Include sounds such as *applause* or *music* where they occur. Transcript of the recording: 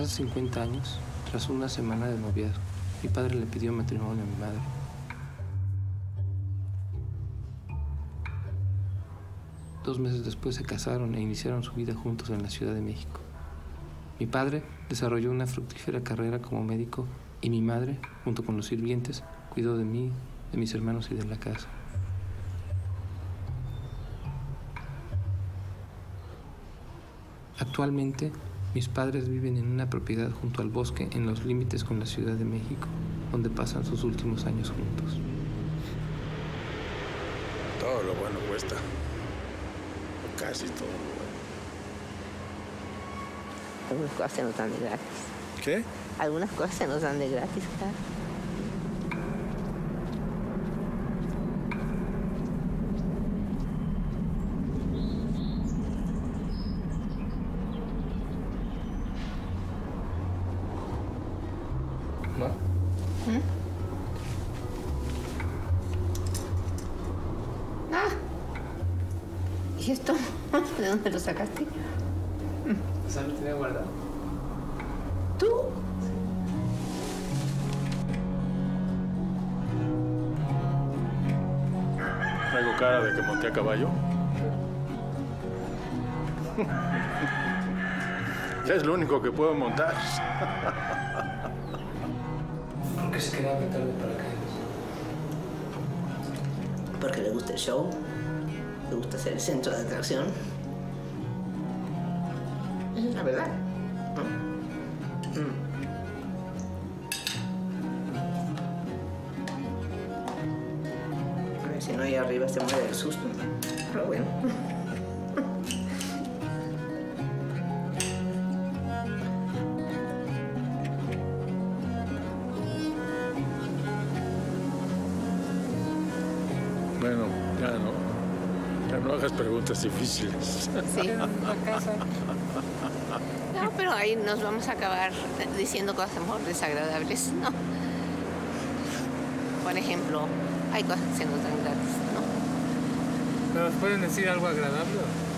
Hace 50 años, tras una semana de noviazgo, mi padre le pidió matrimonio a mi madre. Dos meses después se casaron e iniciaron su vida juntos en la Ciudad de México. Mi padre desarrolló una fructífera carrera como médico y mi madre, junto con los sirvientes, cuidó de mí, de mis hermanos y de la casa. Actualmente, mis padres viven en una propiedad junto al bosque en los límites con la Ciudad de México, donde pasan sus últimos años juntos. Todo lo bueno cuesta. O casi todo lo bueno. Algunas cosas se nos dan de gratis. ¿Qué? Algunas cosas se nos dan de gratis, claro. ¿No? ¿Y esto? *laughs* ¿De dónde lo sacaste? ¿Esa lo tenía guardado? ¿Tú? Traigo cara de que monté a caballo. ya *laughs* es lo único que puedo montar. *laughs* ¿Por qué se quería aventar de paracaídas? Porque le gusta el show, le gusta ser el centro de atracción. Es la verdad. Mm. Si no, ahí arriba se muere del susto. Pero bueno. *laughs* Bueno, ya no. Ya no hagas preguntas difíciles. Sí. No, pero ahí nos vamos a acabar diciendo cosas mejor desagradables, ¿no? Por ejemplo, hay cosas que se nos dan gratis, ¿no? ¿Pero nos pueden decir algo agradable? o?